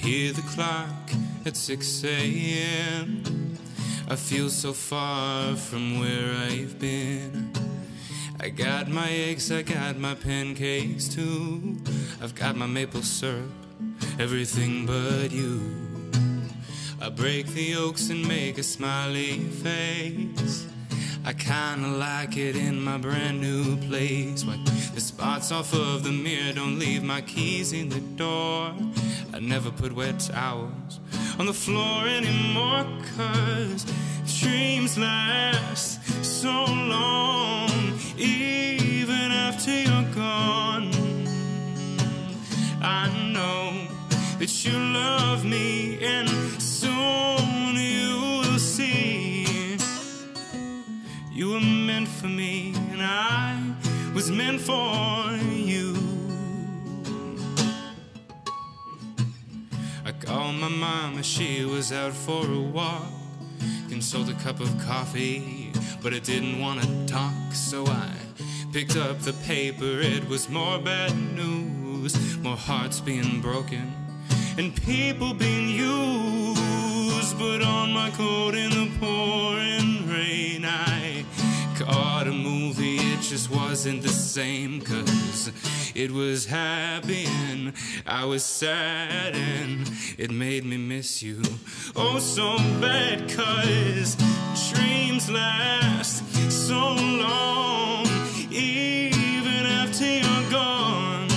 hear the clock at 6 a.m. I feel so far from where I've been. I got my eggs, I got my pancakes too. I've got my maple syrup, everything but you. I break the yolks and make a smiley face. I kinda like it in my brand new place. Wipe the spots off of the mirror, don't leave my keys in the door. Never put wet towels on the floor anymore, cause dreams last so long, even after you're gone. I know that you love me, and soon you will see. You were meant for me, and I was meant for you. Called my mama, she was out for a walk. Consoled a cup of coffee, but it didn't want to talk, so I picked up the paper. It was more bad news, more hearts being broken, and people being used. But on my coat in the pouring rain, I caught a movie. It just wasn't the same, cause it was happy and I was sad, and it made me miss you. Oh, so bad, cause dreams last so long, even after you're gone.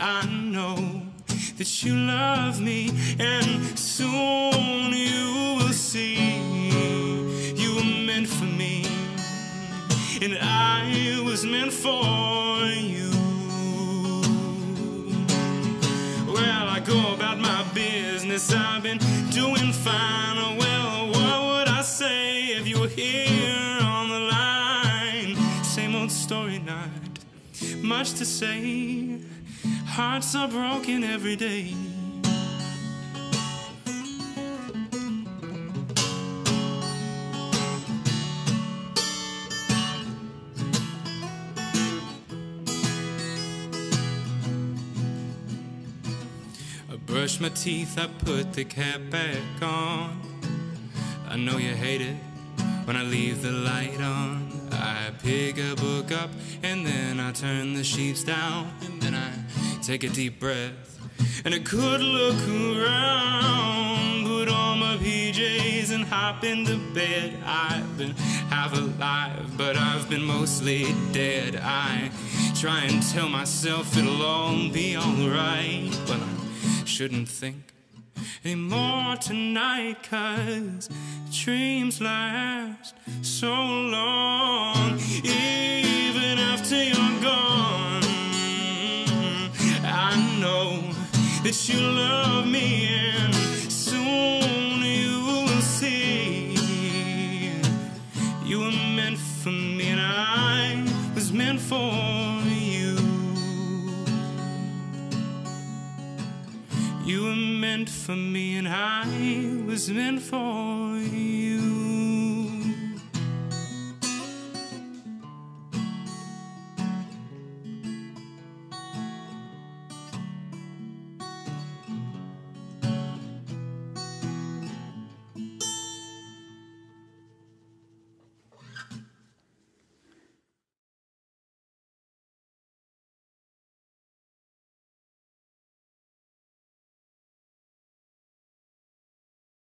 I know that you love me, and soon for you. Well, I go about my business, I've been doing fine. Well, what would I say if you were here on the line? Same old story, not much to say. Hearts are broken every day. Brush my teeth, I put the cap back on. I know you hate it when I leave the light on. I pick a book up and then I turn the sheets down and then I take a deep breath and a good look around. Put on my PJs and hop into bed. I've been half alive, but I've been mostly dead. I try and tell myself it'll all be alright, but I shouldn't think anymore tonight cause dreams last so long. Even after you're gone I know that you love me and soon you will see. You were meant for me and I was meant for meant for me, and I was meant for you.